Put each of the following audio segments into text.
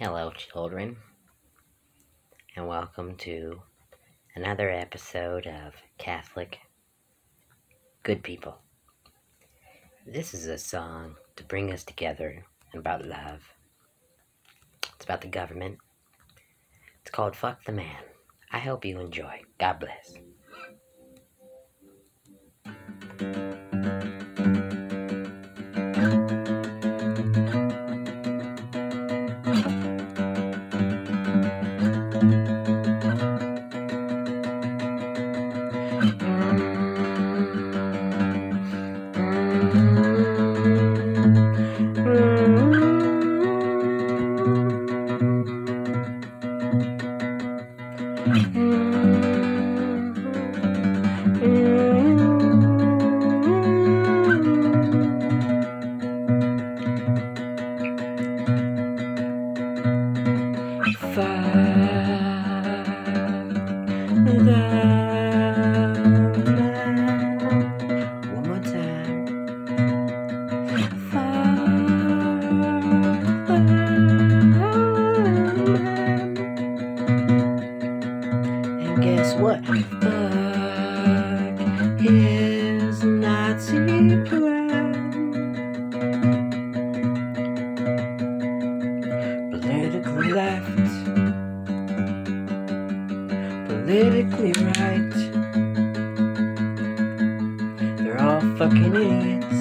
Hello, children, and welcome to another episode of Catholic Good People. This is a song to bring us together and about love. It's about the government. It's called Fuck the Man. I hope you enjoy. God bless. One his Nazi plan. Politically left, politically right. They're all fucking idiots.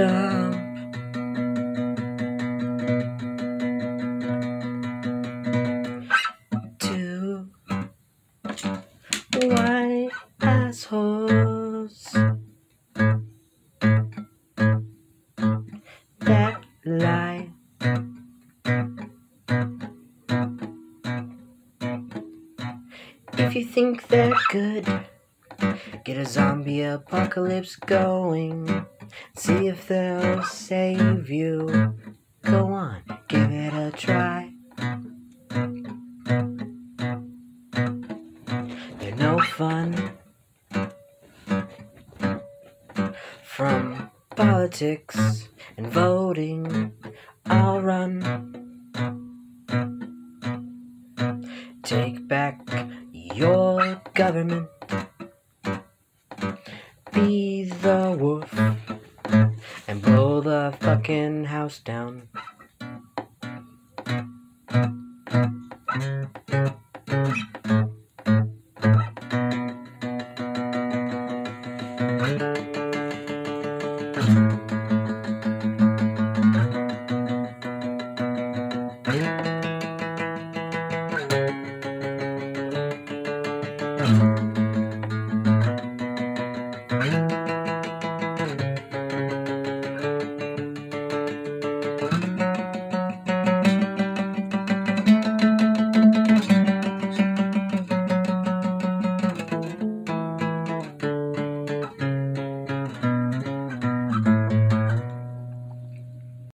Dump. Two white assholes that lie. If you think they're good, get a zombie apocalypse going. See if they'll save you. Go on, give it a try. They're no fun. From politics and voting, I'll run. Take back your government. Be the wolf fucking house down. Thank